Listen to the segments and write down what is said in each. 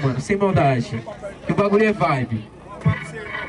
mano, sem maldade. Que o bagulho é vibe.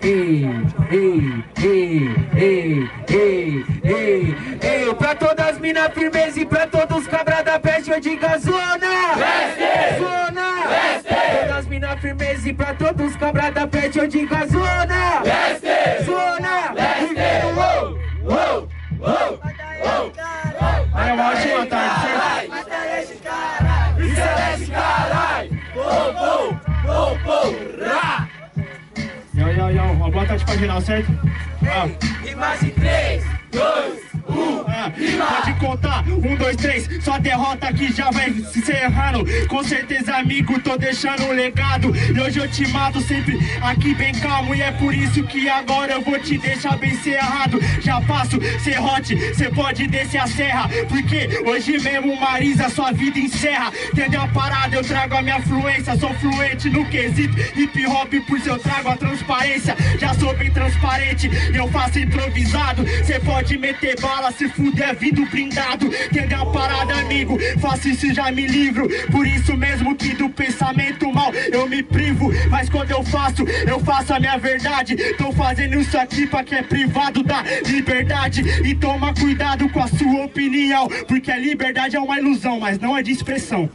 Ei, ei, ei, ei, ei, ei, ei, pra todas as minas firmeza e pra todos os cabra da peste eu digo zona! Veste! Zona! Veste! Todas as minas firmeza e pra todos os cabra da peste eu digo zona! Tarde pra geral, certo? Ah, Rimas em 3, 2, 1, ah, pode contar, um, dois, três, sua derrota aqui já vai se encerrando. Com certeza, amigo, tô deixando um legado. E hoje eu te mato sempre aqui bem calmo. E é por isso que agora eu vou te deixar bem cerrado. Já passo serrote, cê pode descer a serra. Porque hoje mesmo, Marisa, sua vida encerra. Entendeu a parada? Eu trago a minha fluência. Sou fluente no quesito hip hop, por isso eu trago a transparência. Já sou bem transparente, eu faço improvisado. Cê pode meter bala, se fuder, vindo blindado. Entendeu parada, amigo? Faço isso e já me livro. Por isso mesmo que do pensamento mal eu me privo. Mas quando eu faço, eu faço a minha verdade. Tô fazendo isso aqui pra que é privado da liberdade. E toma cuidado com a sua opinião. Porque a liberdade é uma ilusão, mas não é de expressão.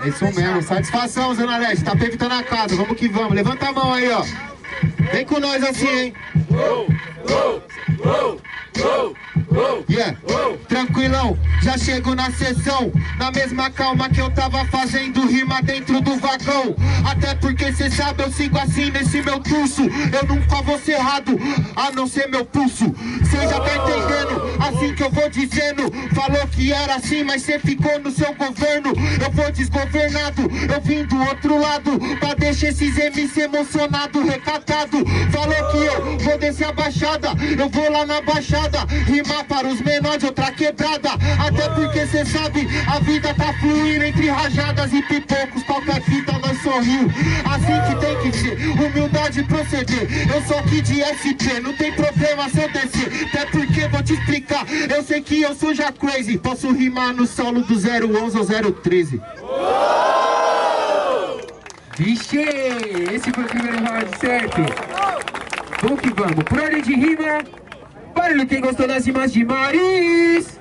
É isso mesmo, satisfação, Zona Leste, tá evitando a casa, vamos que vamos, levanta a mão aí, ó. Vem com nós assim, hein? Yeah, tranquilão, já chego na sessão. Na mesma calma que eu tava fazendo rima dentro do vagão. Até porque cê sabe eu sigo assim nesse meu pulso Eu nunca vou ser errado, a não ser meu pulso. Cê já tá entendendo, assim que eu vou dizendo Falou que era assim, mas cê ficou no seu governo. Eu vou desgovernado, eu vim do outro lado Pra deixar esses MC emocionado, recatado. Falou que eu vou descer a baixada Eu vou lá na baixada, rimar para os menores outra quebrada. Até porque cê sabe, a vida tá fluindo entre rajadas e pipocos Qualquer fita sorriu, assim que tem que ser Humildade proceder, eu sou aqui de SP Não tem problema se eu descer, até porque vou te explicar Eu sei que eu sou já crazy, posso rimar no solo do 011 ou 013 Vixe, esse foi o primeiro round, certo? Vamos que vamos. Por ordem de rima, barulho quem gostou das rimas de Maris.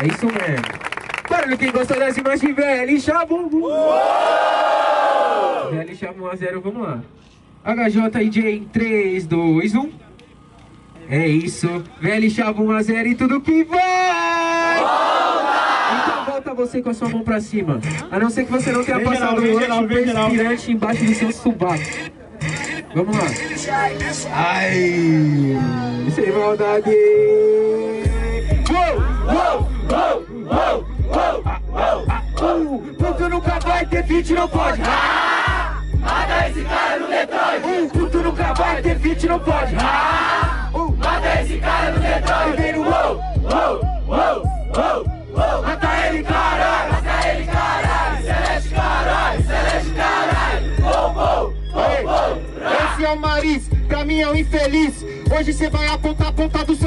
É isso mesmo. Barulho quem gostou das rimas de velho Chabu. Velho 1 a 0, vamos lá. HJ e J em 3, 2, 1. É isso. Velho e Chabu 1 a 0 e tudo que vai. Então volta você com a sua mão pra cima. A não ser que você não tenha Vem passado geral, vem vem geral. perspirante embaixo do seu subaco. Vamos lá. Ai, Sem maldade. Puto nunca vai ter feat, não pode. Ah, Mata esse cara no Detroit! uh, Puto nunca vai ter feat, não pode. Ah, uh, Mata esse cara no Detroit! Vem no uou, uou, uou, uou, uou. Mata ele, caralho. Mata ele, caralho! Celeste, caralho! Celeste, caralho! Pou, rá! Esse é o pra mim é o infeliz. Hoje cê vai apontar a ponta do.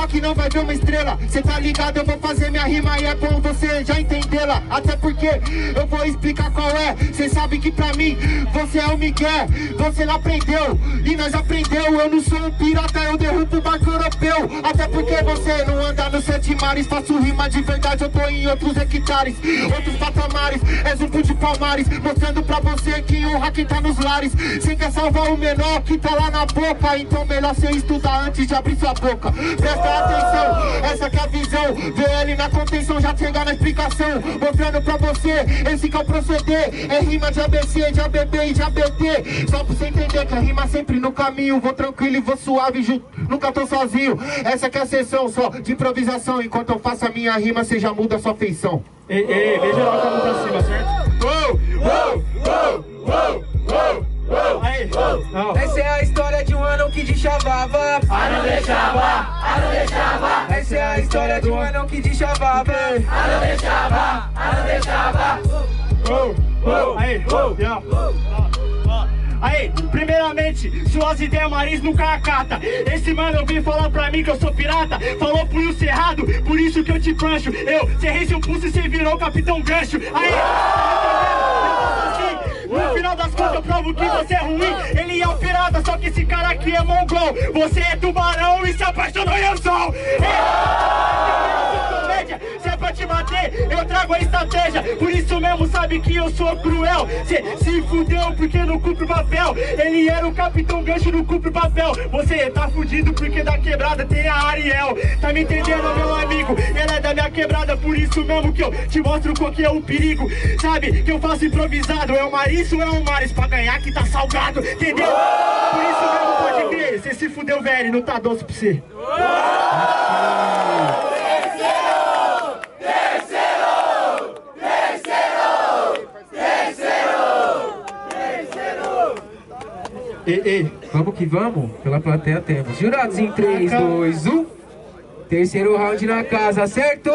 Só que não vai ver uma estrela. Cê tá ligado, eu vou fazer minha rima e é bom você já entendê-la. Até porque eu vou explicar qual é. Cê sabe que pra mim você é o Miguel. Você não aprendeu e nós aprendeu. Eu não sou um pirata, eu derrubo o barco europeu. Até porque você não anda nos sete mares. Faço rima de verdade, eu tô em outros hectares, outros patamares. És de palmares, mostrando pra você que honra quem tá nos lares. Cê quer salvar o menor que tá lá na boca. Então melhor cê estudar antes de abrir sua boca. Presta atenção, essa que é a visão. VL na contenção, já chega na explicação. Mostrando pra você, esse que é o proceder. É rima de ABC, de ABB e de ABT. Só pra você entender que a rima sempre no caminho. Vou tranquilo e vou suave, nunca tô sozinho. Essa que é a sessão só de improvisação. Enquanto eu faço a minha rima, você já muda a sua feição. Ei, ei, vem geral mão pra cima, certo? Uou, uou, Essa é a história de um anão que deschavava. Ah, não deixava! Ah, não deixava! Essa é a história de um anão que deschavava. Ah, não deixava! Ah, não deixava! Oh, oh, aí, oh, yeah. Aí, primeiramente, suas ideias Maris nunca acata. Esse mano veio falar pra mim que eu sou pirata. Falou punho cerrado, por isso que eu te prancho. Eu cerrei seu pulso e você virou capitão gancho. Aí, no final das contas eu provo que você é ruim. Ele é um pirata, só que esse cara aqui é mongol Você é tubarão e se apaixonou em sol se é pra te bater, eu trago a estratégia. Por isso mesmo sabe que eu sou cruel. Cê se fudeu porque não cumpre o papel. Ele era o capitão gancho, não cumpre o papel. Você tá fudido porque da quebrada tem a Ariel. Tá me entendendo, meu amigo? Ela é da minha quebrada, por isso mesmo que eu te mostro qual que é o perigo. Sabe que eu faço improvisado, é o Maris ou é o Maris Pra ganhar que tá salgado, entendeu? Por isso mesmo pode crer, cê se fudeu, velho, não tá doce pra você Ei, ei, vamos que vamos, pela plateia temos. Jurados em 3, 2, 1. Terceiro round na casa, certo?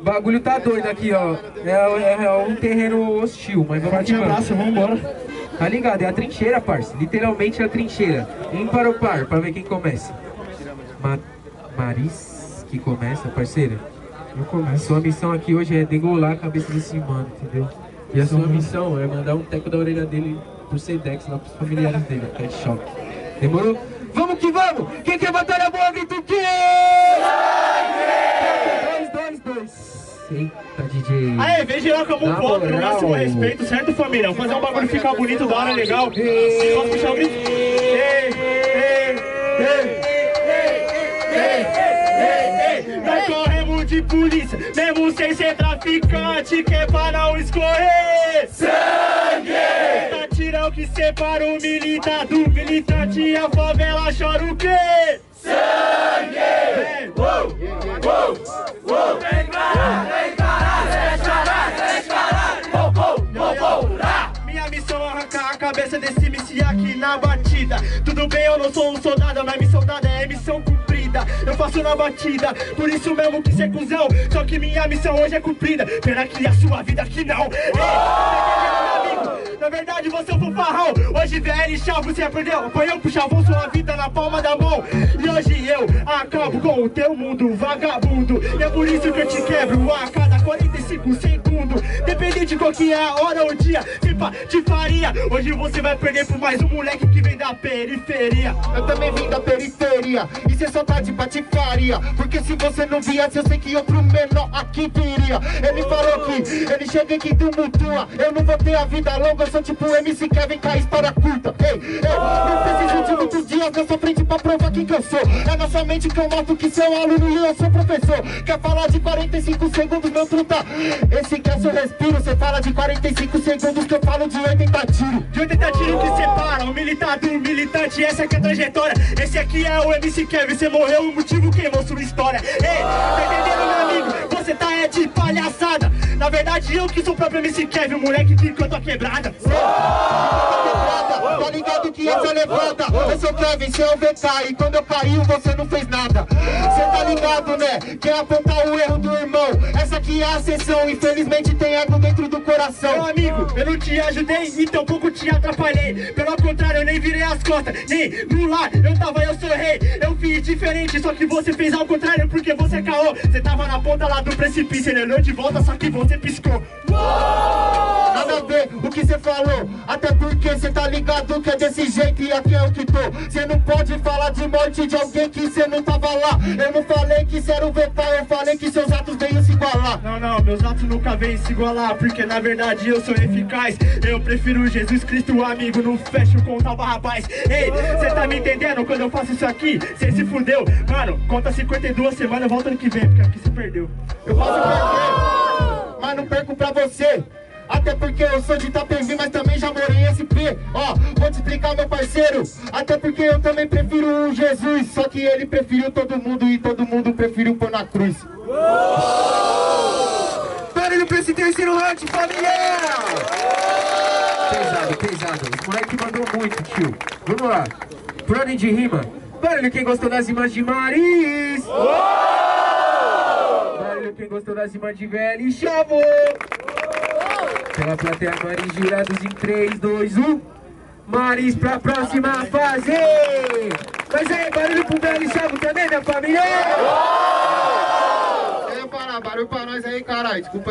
O bagulho tá doido aqui, ó. É, é- é um terreno hostil, mas vamos Forte que vamos. abraço, vambora Tá ligado? É a trincheira, parça. Literalmente a trincheira. Ímpar ou par, pra ver quem começa. Ma Maris, que começa, parceira. Eu começo. Sua missão aqui hoje é degolar a cabeça desse mano, entendeu? E a sua missão é mandar um teco da orelha dele pro Sedex lá pros familiares dele, ficar de choque. Demorou? Vamos que vamos! Quem quer batalha boa, grita o quê? Dois, dois, dois. Eita, DJ. Aê, vem geral como um Na ponto, no máximo respeito, certo família? Vamos fazer um bagulho ficar bonito, da hora, legal Posso puxar o grito? Ei, ei, ei, ei, Nós corremos de polícia, mesmo sem ser traficante Que é pra não escorrer Sangue! Tirão que separa o milita do militante a favela chora o quê? Sangue! Minha missão é arrancar a cabeça desse MC aqui na batida. Tudo bem, eu não sou um soldado, mas missão dada é missão cumprida. Eu faço na batida, por isso mesmo que cê é cuzão. Só que minha missão hoje é cumprida. Pena que a sua vida aqui não. Ei, Na verdade você é um fanfarrão. Hoje VL chave, você aprendeu Apanhou pro chavão, sua vida na palma da mão. E hoje eu acabo com o teu mundo vagabundo. E é por isso que eu te quebro a cada 45 segundos Dependente de qual que é a hora ou dia pá, te faria. Hoje você vai perder por mais um moleque que vem da periferia. Eu também vim da periferia. E cê só tá de patifaria. Porque se você não viesse eu sei que outro menor aqui viria. Ele falou que ele chega aqui tumultua Eu não vou ter a vida longa, eu sou tipo MC Kevin com a história curta. Ei, ei, não preciso de muitos dias na sua sou É na sua mente que eu mostro que seu aluno e eu sou professor. Quer falar de 45 segundos, meu truta? Esse que é seu respiro, cê fala de 45 segundos que eu falo de 80 tiros De 80 tiros que separa o militar do militante Essa aqui é a trajetória. Esse aqui é o MC Kevin Você morreu, o motivo queimou sua história. Ei, verdade eu que sou o próprio MC Kevin O moleque que cantou a quebrada. Tá ligado que essa é levada Eu sou Kevin, é o VK E quando eu caí você não fez nada. Cê tá ligado né, o erro do irmão Essa aqui é a sessão, infelizmente tem ego dentro do Meu coração amigo, eu não te ajudei e tampouco te atrapalhei. Pelo contrário, eu nem virei as costas. Nem no lar, eu tava, eu sou rei Eu fiz diferente, só que você fez ao contrário Porque você caô. Você tava na ponta lá do precipício Ele olhou de volta, só que você piscou. O que cê falou. Até porque cê tá ligado que é desse jeito e aqui é o que tô. Cê não pode falar de morte de alguém que cê não tava lá. Eu não falei que cê era o eu falei que seus atos veio se igualar. Não, não, meus atos nunca vêm se igualar Porque na verdade eu sou eficaz. Eu prefiro Jesus Cristo, amigo Não fecho com tal rapaz. Ei, cê tá me entendendo? Quando eu faço isso aqui, cê se fudeu. Mano, conta 52 semanas, volta ano que vem Porque aqui cê perdeu. Eu posso perder, mas não perco pra você. Até porque eu sou de Itapevi, mas também já morei em SP. Ó, vou te explicar, meu parceiro. Até porque eu também prefiro o Jesus. Só que ele preferiu todo mundo e todo mundo preferiu pôr na cruz. Barulho pra esse terceiro round, família! Pesado, pesado. Os moleque mandou muito, tio. Vamos lá. Por ordem de rima. Barulho quem gostou das rimas de Maris. Barulho quem gostou das rimas de VL Chavo. Pela plateia Maris jurados em 3, 2, 1. Maris pra próxima fase! Mas aí, barulho pro Belo Chavo também, minha família! É, barulho pra nós aí, caralho. Desculpa aí.